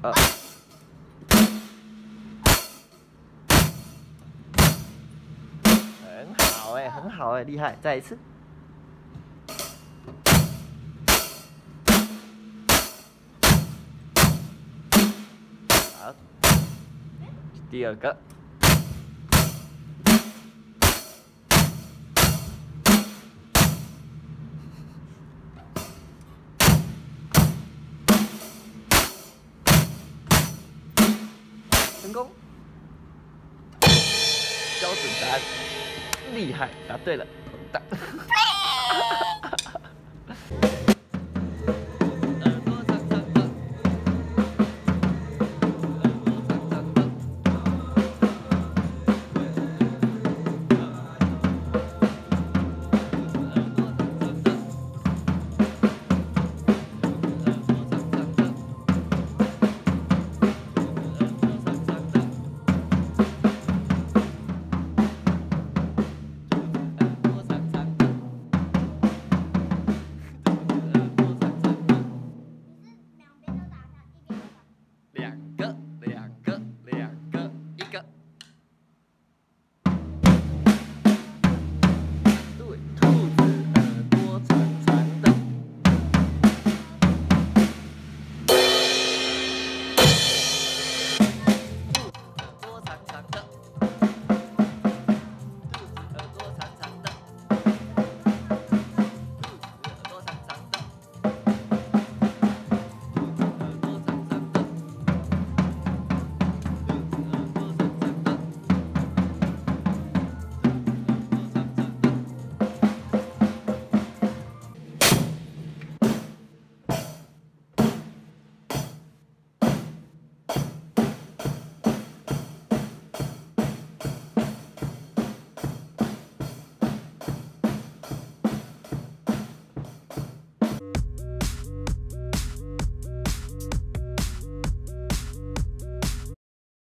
呃，很好哎，很好哎，厉害！再一次。好，第二个。成功，标准答案，厉害，答对了，答。